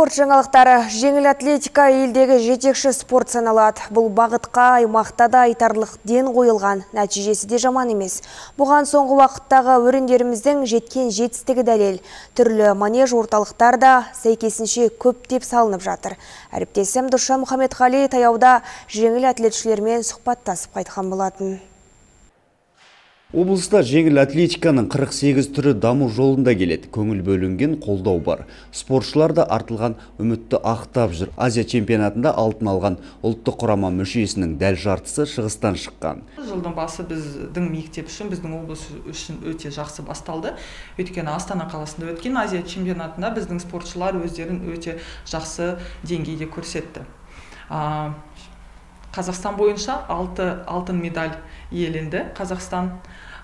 Спорт жаңалықтары жеңіл атлетика елдегі жетекші спорт саналады. Бұл бағытқа аймақта да айтарлық ден қойылған, нәтижесі де жаман емес. Бұған соңғы уақыттағы өрендеріміздің жеткен жетістігі дәлел. Түрлі манеж орталықтар да сәйкесінше көптеп салынып жатыр. Әріптесім Дұша Мұхамедқали таяуда жеңіл атлетшілермен сұхбаттасып қайтқан болатын. Облыста жеңіл атлетиканың 48 түрі даму жолында келеді. Көңіл бөлінген қолдау бар. Спортшылар да артылған үмітті ақтап жүр. Азия чемпионатында алтын алған ұлттық құрама мүшесінің дәл жартысы шығыстан шыққан. жылдың басы біздің мектеп үшін біздің облыс үшін өте жақсы басталды өйткені астана қаласында өткен азия чемпионатында біздің спортшылар өздерін өте жақсы деңгейде көрсетті қазақстан бойынша алты алтын медаль иеленді қазақстан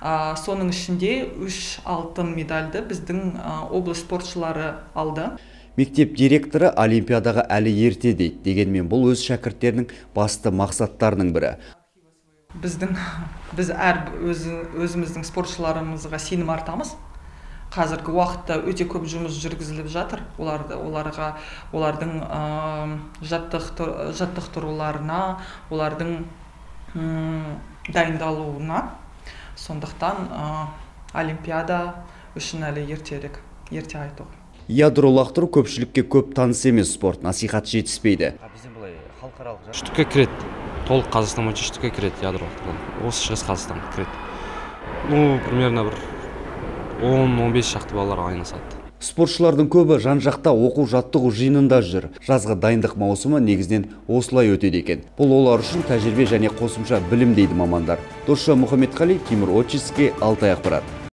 а, соның ішінде үш алтын медальді біздің а, облыс спортшылары алды Мектеп директоры Олимпиадаға әлі ерте дейді. Дегенмен бұл өз шәкірттерінің басты мақсаттарының бірі. біздің біз әр өз, өзіміздің спортшыларымызға сенім артамыз қазіргі уақытта өте көп жұмыс жүргізіліп жатыр. Оларды оларға олардың ә, жаттықтыр, жаттықтыруларына олардың м, дайындалуына. Сондықтан ә, олимпиада үшін әлі ертерек ерте айту. Ядро лақтыру көпшілікке көп таныс емес. Спорт, насихат жетіспейді. бізден былай халықаралық үштікке кіреді. Толық қазақстан бойынша үштікке кіреді ядролықтардан осы шығыс қазақстан кіреді. Ну примерно бір он он бес шақты балалар айналысады Спортшылардың көбі жан-жақта оқу жаттығу жиынында жүр. Жазғы дайындық маусымы негізінен осылай өтеді екен. Бұл олар үшін тәжірибе және қосымша білім дейді мамандар. Досша Мұхамедқали, Тимур Очиске, Алтай ақпарат.